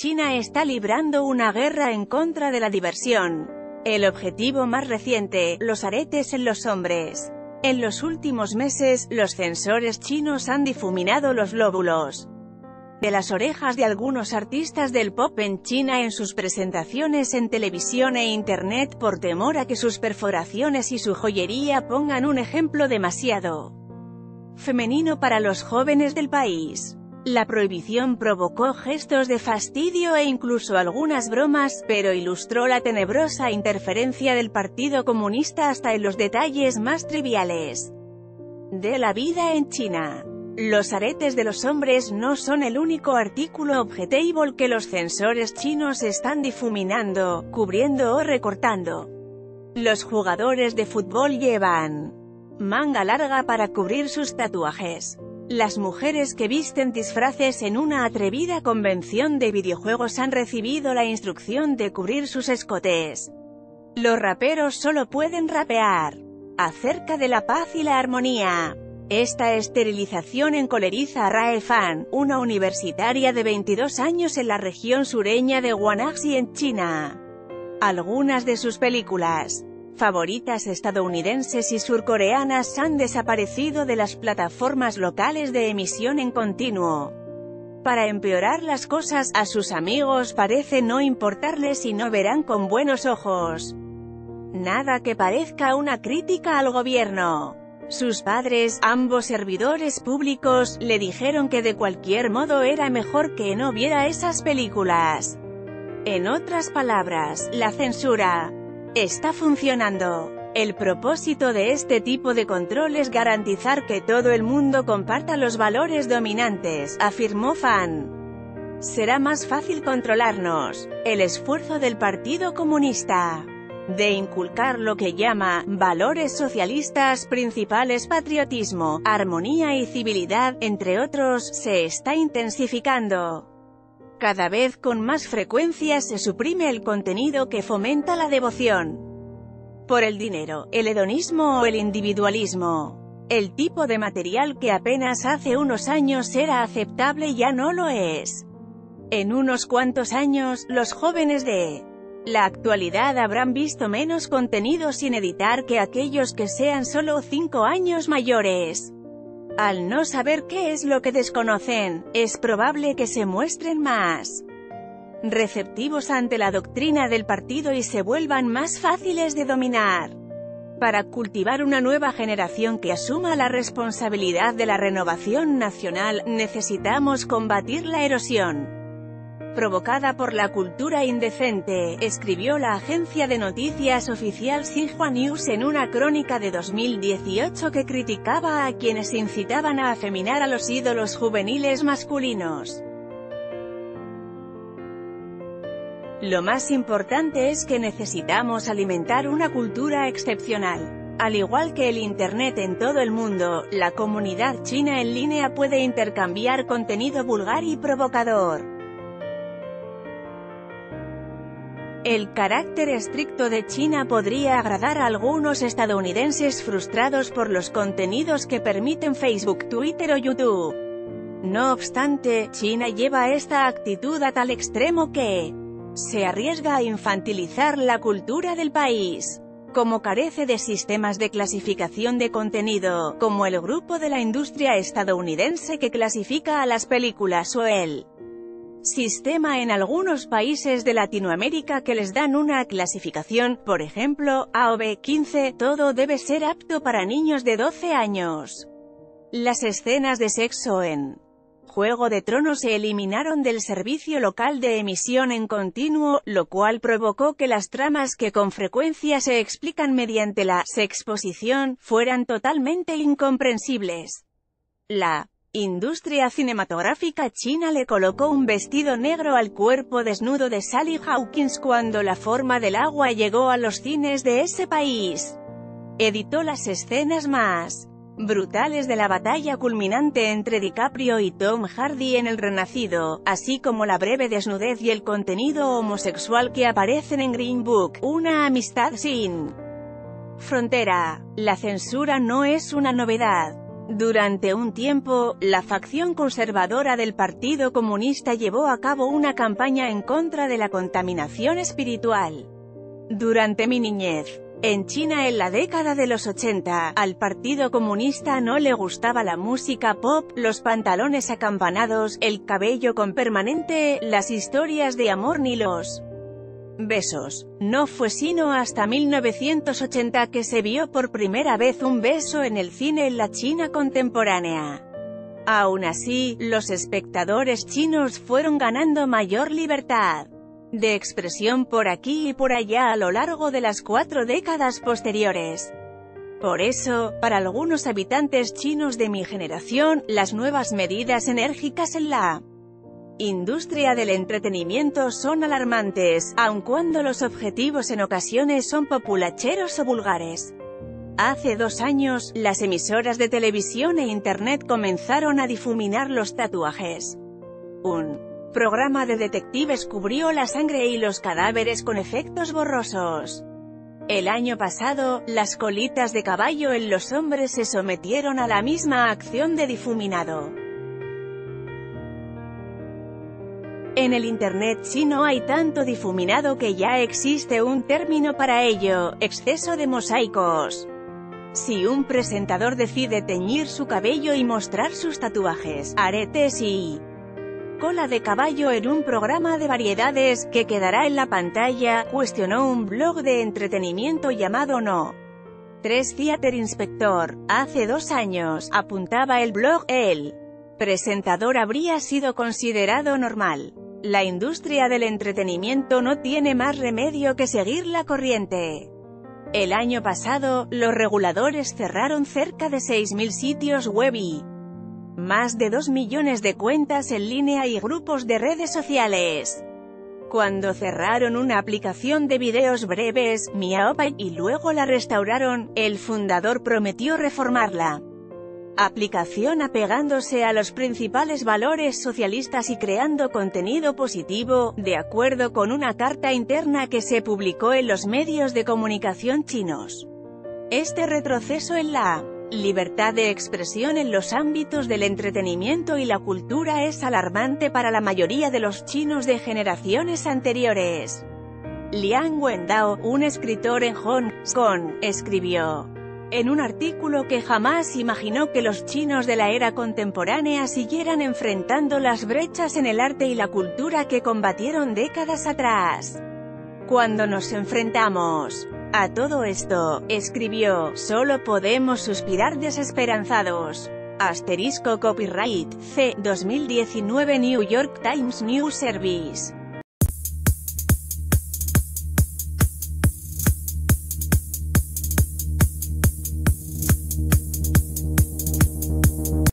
China está librando una guerra en contra de la diversión. El objetivo más reciente, los aretes en los hombres. En los últimos meses, los censores chinos han difuminado los lóbulos de las orejas de algunos artistas del pop en China en sus presentaciones en televisión e internet por temor a que sus perforaciones y su joyería pongan un ejemplo demasiado femenino para los jóvenes del país. La prohibición provocó gestos de fastidio e incluso algunas bromas, pero ilustró la tenebrosa interferencia del Partido Comunista hasta en los detalles más triviales de la vida en China. Los aretes de los hombres no son el único artículo objetivo que los censores chinos están difuminando, cubriendo o recortando. Los jugadores de fútbol llevan manga larga para cubrir sus tatuajes. Las mujeres que visten disfraces en una atrevida convención de videojuegos han recibido la instrucción de cubrir sus escotes. Los raperos solo pueden rapear acerca de la paz y la armonía. Esta esterilización encoleriza a Rae Fan, una universitaria de 22 años en la región sureña de Guangxi en China. Algunas de sus películas favoritas estadounidenses y surcoreanas han desaparecido de las plataformas locales de emisión en continuo. Para empeorar las cosas, a sus amigos parece no importarles y no verán con buenos ojos. Nada que parezca una crítica al gobierno. Sus padres, ambos servidores públicos, le dijeron que de cualquier modo era mejor que no viera esas películas. En otras palabras, la censura está funcionando. El propósito de este tipo de control es garantizar que todo el mundo comparta los valores dominantes, afirmó Fan. Será más fácil controlarnos. El esfuerzo del Partido Comunista de inculcar lo que llama valores socialistas principales patriotismo, armonía y civilidad, entre otros, se está intensificando. Cada vez con más frecuencia se suprime el contenido que fomenta la devoción por el dinero, el hedonismo o el individualismo. El tipo de material que apenas hace unos años era aceptable ya no lo es. En unos cuantos años, los jóvenes de la actualidad habrán visto menos contenido sin editar que aquellos que sean solo 5 años mayores. Al no saber qué es lo que desconocen, es probable que se muestren más receptivos ante la doctrina del partido y se vuelvan más fáciles de dominar. Para cultivar una nueva generación que asuma la responsabilidad de la renovación nacional, necesitamos combatir la erosión provocada por la cultura indecente, escribió la agencia de noticias oficial Xinhua News en una crónica de 2018 que criticaba a quienes incitaban a afeminar a los ídolos juveniles masculinos. Lo más importante es que necesitamos alimentar una cultura excepcional. Al igual que el Internet en todo el mundo, la comunidad china en línea puede intercambiar contenido vulgar y provocador. El carácter estricto de China podría agradar a algunos estadounidenses frustrados por los contenidos que permiten Facebook, Twitter o YouTube. No obstante, China lleva esta actitud a tal extremo que se arriesga a infantilizar la cultura del país. Como carece de sistemas de clasificación de contenido, como el grupo de la industria estadounidense que clasifica a las películas o el sistema en algunos países de Latinoamérica que les dan una clasificación, por ejemplo, A o B15, todo debe ser apto para niños de 12 años. Las escenas de sexo en Juego de Tronos se eliminaron del servicio local de emisión en continuo, lo cual provocó que las tramas que con frecuencia se explican mediante la sexposición, fueran totalmente incomprensibles. La industria cinematográfica china le colocó un vestido negro al cuerpo desnudo de Sally Hawkins cuando La forma del agua llegó a los cines de ese país. Editó las escenas más brutales de la batalla culminante entre DiCaprio y Tom Hardy en El Renacido, así como la breve desnudez y el contenido homosexual que aparecen en Green Book, una amistad sin frontera. La censura no es una novedad. Durante un tiempo, la facción conservadora del Partido Comunista llevó a cabo una campaña en contra de la contaminación espiritual. Durante mi niñez, en China en la década de los 80, al Partido Comunista no le gustaba la música pop, los pantalones acampanados, el cabello con permanente, las historias de amor ni los besos. No fue sino hasta 1980 que se vio por primera vez un beso en el cine en la China contemporánea. Aún así, los espectadores chinos fueron ganando mayor libertad de expresión por aquí y por allá a lo largo de las cuatro décadas posteriores. Por eso, para algunos habitantes chinos de mi generación, las nuevas medidas enérgicas en la industria del entretenimiento son alarmantes, aun cuando los objetivos en ocasiones son populacheros o vulgares. Hace dos años, las emisoras de televisión e internet comenzaron a difuminar los tatuajes. Un programa de detectives cubrió la sangre y los cadáveres con efectos borrosos. El año pasado, las colitas de caballo en los hombres se sometieron a la misma acción de difuminado. En el Internet chino hay tanto difuminado que ya existe un término para ello, exceso de mosaicos. Si un presentador decide teñir su cabello y mostrar sus tatuajes, aretes y cola de caballo en un programa de variedades, que quedará en la pantalla, cuestionó un blog de entretenimiento llamado No. 3 Theater Inspector. Hace dos años, apuntaba el blog, el presentador habría sido considerado normal. La industria del entretenimiento no tiene más remedio que seguir la corriente. El año pasado, los reguladores cerraron cerca de 6.000 sitios web y más de 2 millones de cuentas en línea y grupos de redes sociales. Cuando cerraron una aplicación de videos breves, Miaopai, y luego la restauraron, el fundador prometió reformarla aplicación apegándose a los principales valores socialistas y creando contenido positivo, de acuerdo con una carta interna que se publicó en los medios de comunicación chinos. Este retroceso en la libertad de expresión en los ámbitos del entretenimiento y la cultura es alarmante para la mayoría de los chinos de generaciones anteriores. Liang Wendao, un escritor en Hong Kong, escribió en un artículo que jamás imaginó que los chinos de la era contemporánea siguieran enfrentando las brechas en el arte y la cultura que combatieron décadas atrás. Cuando nos enfrentamos a todo esto, escribió, solo podemos suspirar desesperanzados. Asterisco Copyright, C. 2019 New York Times News Service.